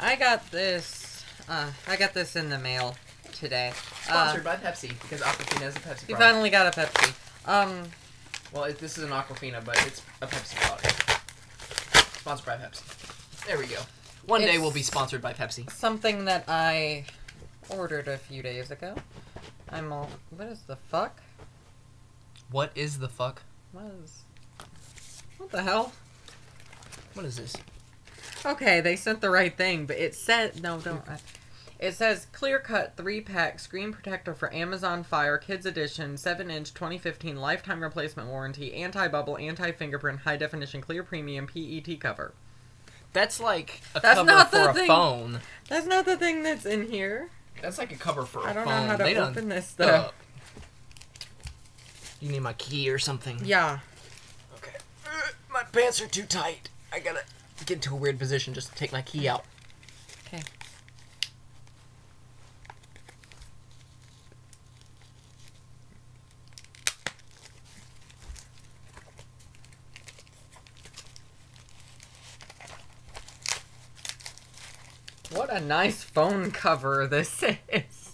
I got this. Uh, I got this in the mail today. Sponsored Uh, by Pepsi because Aquafina is a Pepsi we product. finally got a Pepsi. Um, Well, it, this is an Aquafina, but it's a Pepsi product. Sponsored by Pepsi. There we go. One day we'll be sponsored by Pepsi. something that I ordered a few days ago. I'm all. What is the fuck? What is the fuck? What is? What the hell? What is this? Okay, they sent the right thing, but it said no, don't. It says clear cut three pack screen protector for Amazon Fire Kids Edition, seven inch, 2015 lifetime replacement warranty, anti bubble, anti fingerprint, high definition clear premium PET cover. That's like a That's cover not for the a thing. phone. That's not the thing that's in here. That's like a cover for a phone. I don't know how to They open this Uh, though. you need my key or something. Yeah. Okay. Uh, my pants are too tight. I gotta get into a weird position just to take my key out. Okay. What a nice phone cover this is.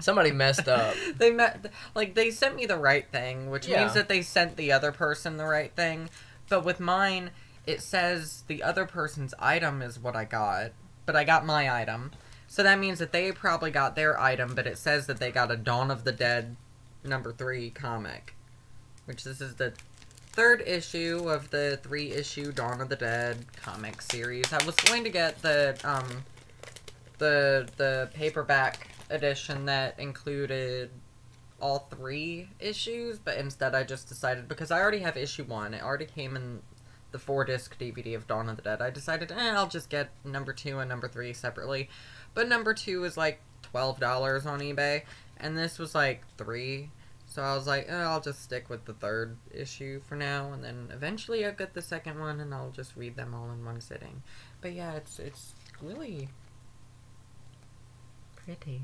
Somebody messed up. they met like they sent me the right thing, which Yeah. means that they sent the other person the right thing. But with mine, it says the other person's item is what I got, but I got my item. So that means that they probably got their item, but it says that they got a Dawn of the Dead number 3 comic, which this is the third issue of the three issue Dawn of the Dead comic series. I was going to get the um the the paperback edition that included all three issues, but instead I just decided because I already have issue one. It already came in the four disc DVD of Dawn of the Dead. I decided, eh, I'll just get number two and number three separately. But number two was like twelve dollars on eBay, and this was like three. So I was like, eh, I'll just stick with the third issue for now, and then eventually I'll get the second one, and I'll just read them all in one sitting. But yeah, it's it's really pretty.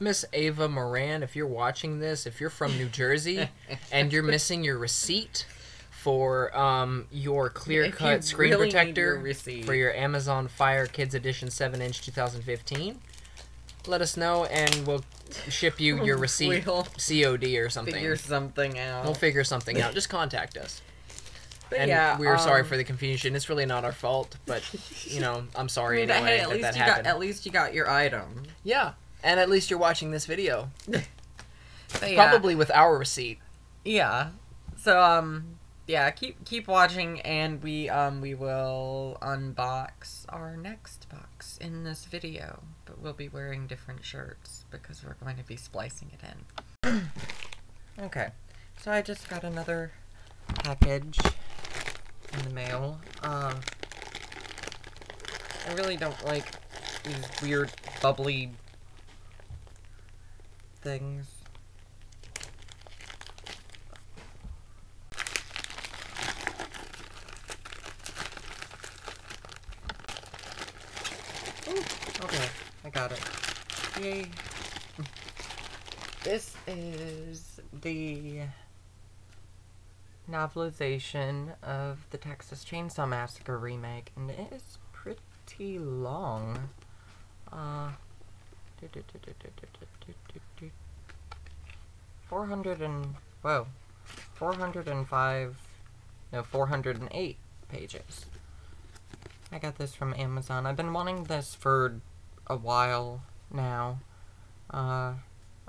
Miss Ava Moran, if you're watching this, if you're from New Jersey and you're missing your receipt for um, your clear cut you screen really protector your for your Amazon Fire Kids Edition 7 inch 2015, let us know and we'll ship you your receipt We'll COD or something. figure something out. We'll figure something out. Just contact us. But and yeah, we're sorry um, for the confusion. It's really not our fault, but you know, I'm sorry anyway hey, at that least that you happened. got at least you got your item. Yeah, and at least you're watching this video, But yeah, probably with our receipt. yeah. So um, yeah, keep keep watching, and we um we will unbox our next box in this video, but we'll be wearing different shirts because we're going to be splicing it in. okay, so I just got another package in the mail. Um, I really don't like these weird bubbly things. Ooh, okay, I got it. Yay. This is the novelization of the Texas Chainsaw Massacre remake, and it is pretty long. Uh, 400 and, whoa, 405, no, 408 pages. I got this from Amazon. I've been wanting this for a while now. Uh,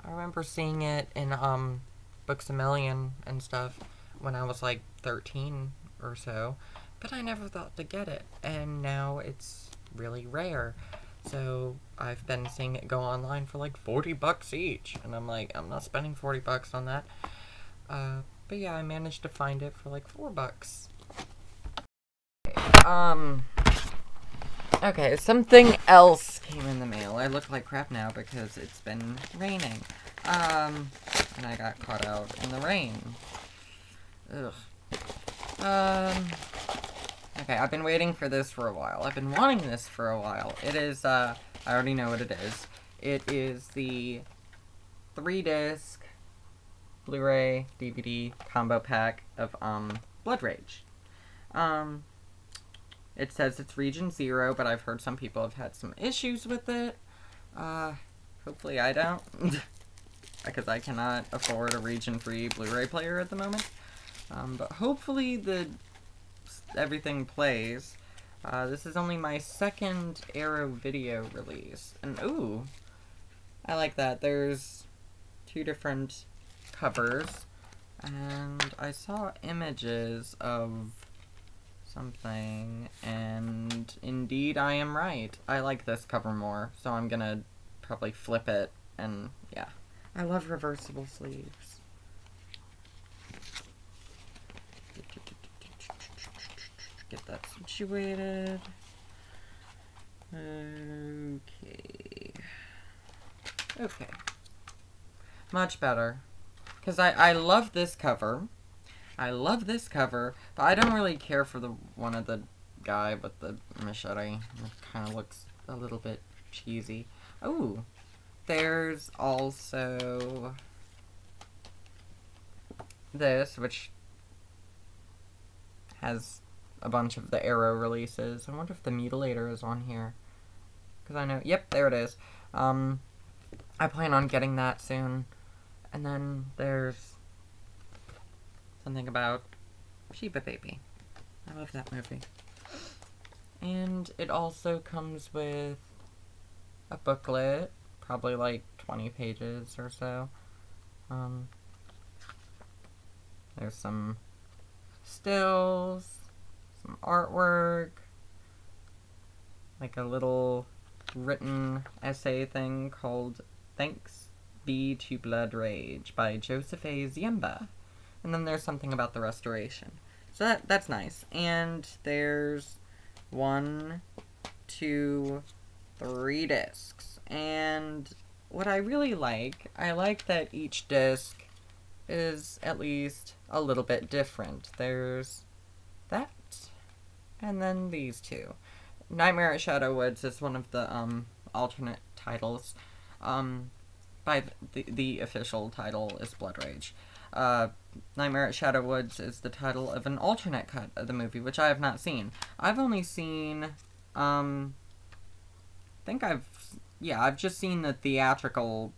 I remember seeing it in, um, Books a Million and stuff when I was like 13 or so, but I never thought to get it, and now it's really rare. So I've been seeing it go online for like 40 bucks each, and I'm like, I'm not spending 40 bucks on that. Uh, but yeah, I managed to find it for like 4 bucks. Um, okay, something else came in the mail. I look like crap now because it's been raining. Um, and I got caught out in the rain. Ugh. Um, okay, I've been waiting for this for a while. I've been wanting this for a while. It is, uh, I already know what it is. It is the three disc Blu-ray DVD combo pack of, um, Blood Rage. Um, It says it's Region Zero, but I've heard some people have had some issues with it. Uh, hopefully I don't. because I cannot afford a region-free Blu-ray player at the moment. Um, but hopefully the everything plays. Uh, this is only my second Arrow video release. And ooh, I like that. There's two different covers. And I saw images of something, and indeed I am right. I like this cover more, so I'm gonna probably flip it, and yeah. I love reversible sleeves. Get that situated. Okay. Okay. Much better. Because I, I love this cover. I love this cover, but I don't really care for the one of the guy with the machete. It kind of looks a little bit cheesy. Oh, there's also this, which has a bunch of the Arrow releases. I wonder if the Mutilator is on here. Because I know, yep, there it is. Um, I plan on getting that soon. And then there's something about Sheba Baby. I love that movie. And it also comes with a booklet, probably like 20 pages or so. Um, there's some stills, some artwork, like a little written essay thing called Thanks be to Blood Rage by Joseph A. Ziemba. And then there's something about the restoration. So that that's nice. And there's one, two, three discs. And what I really like, I like that each disc is at least a little bit different. There's that, and then these two. Nightmare at Shadow Woods is one of the um alternate titles. Um, by the, the official title is Blood Rage. Uh, Nightmare at Shadow Woods is the title of an alternate cut of the movie, which I have not seen. I've only seen, um, I think I've, yeah, I've just seen the theatrical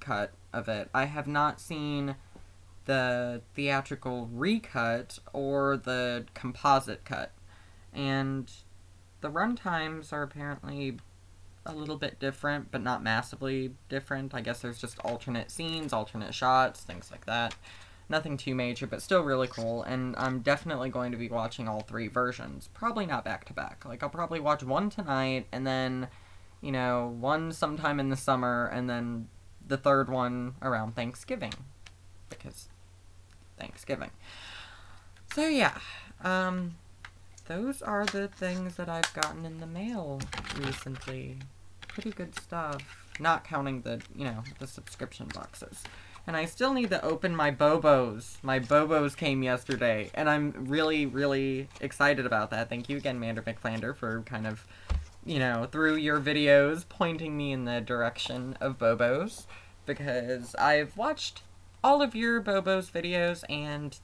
cut of it. I have not seen the theatrical recut or the composite cut. And the run times are apparently a little bit different, but not massively different. I guess there's just alternate scenes, alternate shots, things like that. Nothing too major, but still really cool, and I'm definitely going to be watching all three versions. Probably not back to back. Like, I'll probably watch one tonight, and then, you know, one sometime in the summer, and then the third one around Thanksgiving. Because Thanksgiving. So, yeah. Um, those are the things that I've gotten in the mail recently. Pretty good stuff. Not counting the, you know, the subscription boxes. And I still need to open my Bobos. My Bobos came yesterday, and I'm really, really excited about that. Thank you again, Mander McFlander, for kind of, you know, through your videos, pointing me in the direction of Bobos. Because I've watched all of your Bobos videos, and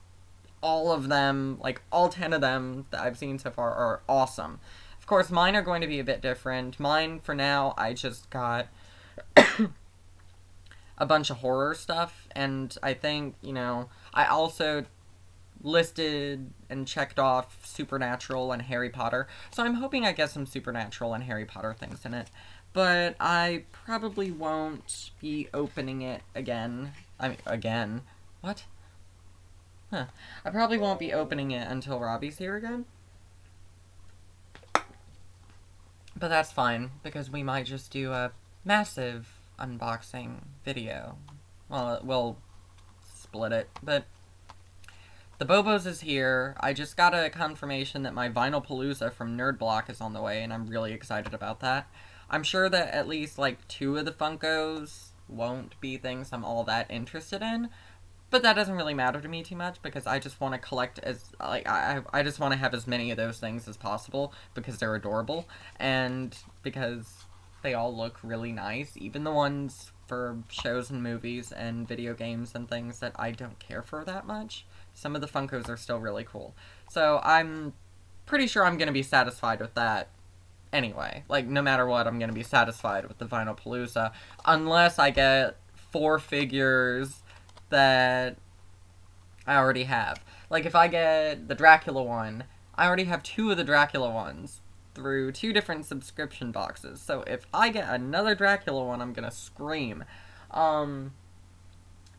all of them, like all 10 of them that I've seen so far are awesome. Of course, mine are going to be a bit different. Mine, for now, I just got a bunch of horror stuff, and I think, you know, I also listed and checked off Supernatural and Harry Potter, so I'm hoping I get some Supernatural and Harry Potter things in it. But I probably won't be opening it again. I mean, again. What? Huh. I probably won't be opening it until Robbie's here again. But that's fine, because we might just do a massive unboxing video. Well, we'll split it, but the Bobos is here. I just got a confirmation that my Vinyl Palooza from Nerd Block is on the way, and I'm really excited about that. I'm sure that at least, like, two of the Funkos won't be things I'm all that interested in, but that doesn't really matter to me too much because I just want to collect as like I I just want to have as many of those things as possible because they're adorable and because they all look really nice, even the ones for shows and movies and video games and things that I don't care for that much. Some of the Funkos are still really cool. So I'm pretty sure I'm gonna be satisfied with that anyway. Like, no matter what, I'm gonna be satisfied with the Vinyl Palooza. Unless I get four figures that I already have. Like, if I get the Dracula one, I already have two of the Dracula ones through two different subscription boxes. So if I get another Dracula one, I'm gonna scream. Um,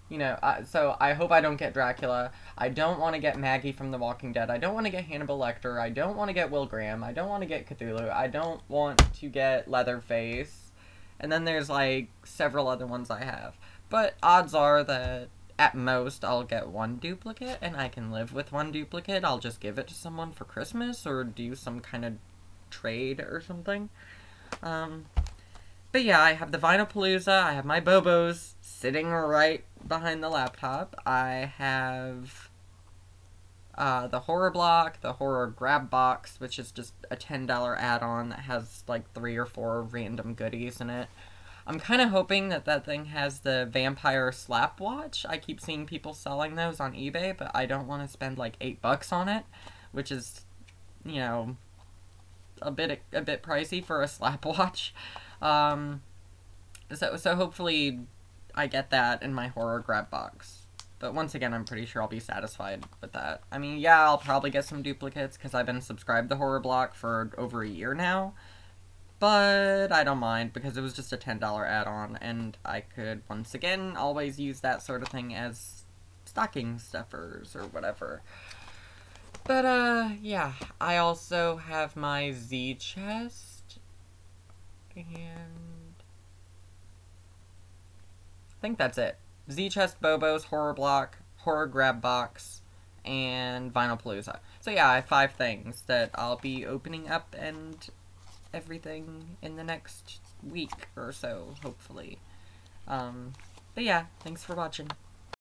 you know, so I hope I don't get Dracula. I don't want to get Maggie from The Walking Dead. I don't want to get Hannibal Lecter. I don't want to get Will Graham. I don't want to get Cthulhu. I don't want to get Leatherface. And then there's like several other ones I have. But odds are that at most I'll get one duplicate and I can live with one duplicate. I'll just give it to someone for Christmas or do some kind of trade or something. Um, but yeah, I have the Vinyl Palooza. I have my Bobos sitting right behind the laptop. I have uh, the horror block, the horror grab box, which is just a $10 add on that has like three or four random goodies in it. I'm kind of hoping that that thing has the vampire slap watch. I keep seeing people selling those on eBay, but I don't want to spend like eight bucks on it, which is, you know, a bit a bit pricey for a slap watch. Um, so so hopefully I get that in my horror grab box. But once again, I'm pretty sure I'll be satisfied with that. I mean, yeah, I'll probably get some duplicates because I've been subscribed to Horror Block for over a year now. But I don't mind because it was just a $10 add-on and I could, once again, always use that sort of thing as stocking stuffers or whatever. But, uh, yeah. I also have my Z chest. And... I think that's it. Z chest, Bobos, Horror Block, Horror Grab Box, and Vinyl Palooza. So yeah, I have five things that I'll be opening up and everything in the next week or so, hopefully. Um, but yeah, thanks for watching.